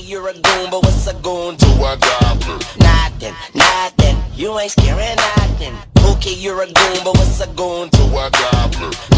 you're a goon, but what's a goon to a goblin? Nothing, nothing, you ain't scaring nothing. Okay, you're a goon, but what's a goon to a goblin?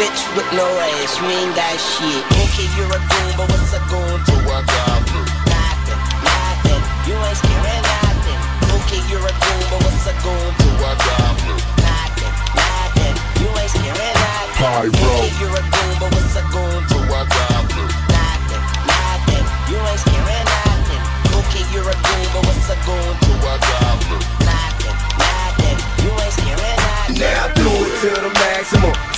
Bitch with no ass, you ain't got shit. Okay, you're a goon, but what's a goon to a goblin? Nothing, nothing, you ain't scaring nothing. Okay, you're a goon, but what's a goon to a goblin? Nothing, nothing, you ain't scaring nothing. Pyro. Okay, you're a goon, but what's a goon to a goblin? Nothing, nothing, you ain't scaring nothing. Okay, you're a goon, but what's a goon to a goblin? Nothing, nothing, you ain't scaring nothing. Now do it to the maximum.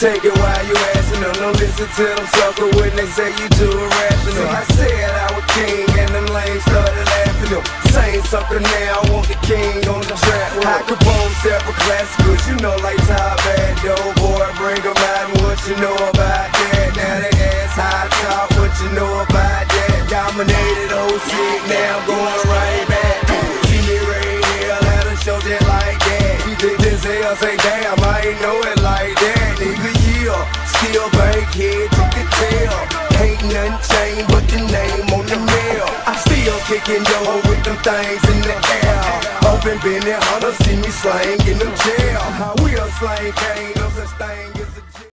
Take it while you asking them. Don't listen to them sucker when they say you too irrational. I said I was king and them lames started laughing them. Same sucker now, I want the king on the track. I compose several classicals, you know like Ty Bad Doe Boy, bring 'em out and what you know about that. Now they ask high top, what you know about that. Dominated old sick, now I'm going right back. See me right here, let us show just like that. He did this hell, say damn, I ain't know it that. Still bankhead, you can tell. Ain't nothing changed but the name on the mail. I still kicking dough with them things in the air. Open Benny Hunter, see me slang in them jail. We a slang, no such thing as